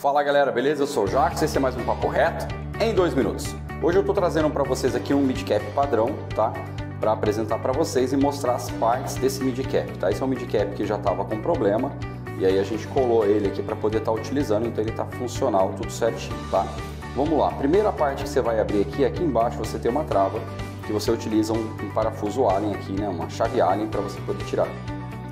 Fala galera, beleza? Eu sou o Jacques, esse é mais um Papo Reto em dois minutos. Hoje eu estou trazendo para vocês aqui um midcap padrão, tá? Para apresentar para vocês e mostrar as partes desse midcap, tá? Esse é um midcap que já estava com problema e aí a gente colou ele aqui para poder estar tá utilizando, então ele está funcional, tudo certinho, tá? Vamos lá, primeira parte que você vai abrir aqui, aqui embaixo você tem uma trava que você utiliza um, um parafuso Allen aqui, né? Uma chave Allen para você poder tirar.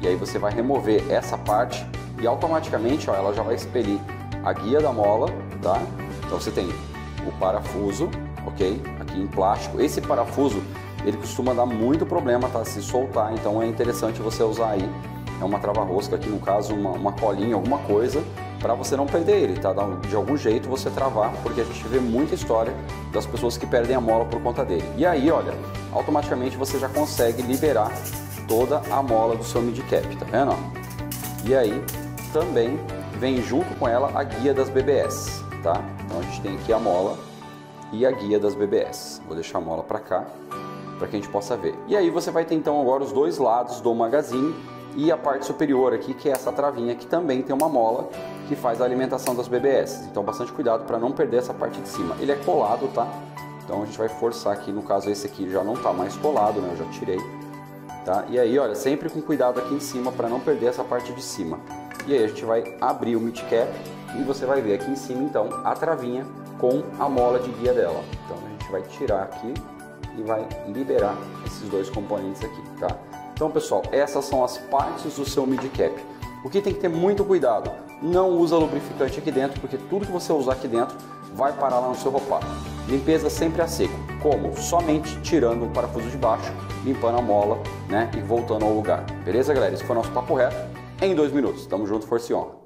E aí você vai remover essa parte e automaticamente ó, ela já vai expelir a guia da mola, tá? Então você tem o parafuso, ok? Aqui em plástico. Esse parafuso, ele costuma dar muito problema, tá? Se soltar, então é interessante você usar aí é uma trava-rosca aqui no caso, uma, uma colinha, alguma coisa, para você não perder ele, tá? De algum jeito você travar, porque a gente vê muita história das pessoas que perdem a mola por conta dele. E aí, olha, automaticamente você já consegue liberar toda a mola do seu mid cap, tá vendo? E aí, também vem junto com ela a guia das BBS, tá? Então a gente tem aqui a mola e a guia das BBS. Vou deixar a mola para cá para que a gente possa ver. E aí você vai ter então agora os dois lados do magazine e a parte superior aqui, que é essa travinha que também tem uma mola que faz a alimentação das BBS. Então bastante cuidado para não perder essa parte de cima. Ele é colado, tá? Então a gente vai forçar aqui, no caso esse aqui já não está mais colado, né? Eu já tirei. Tá? E aí, olha, sempre com cuidado aqui em cima para não perder essa parte de cima. E aí a gente vai abrir o mid cap e você vai ver aqui em cima então a travinha com a mola de guia dela. Então a gente vai tirar aqui e vai liberar esses dois componentes aqui, tá? Então pessoal, essas são as partes do seu mid cap. O que tem que ter muito cuidado, não usa lubrificante aqui dentro, porque tudo que você usar aqui dentro vai parar lá no seu roupado. Limpeza sempre a seco. Como? Somente tirando o parafuso de baixo, limpando a mola né, e voltando ao lugar. Beleza, galera? Esse foi o nosso papo reto em dois minutos. Tamo junto, e honra.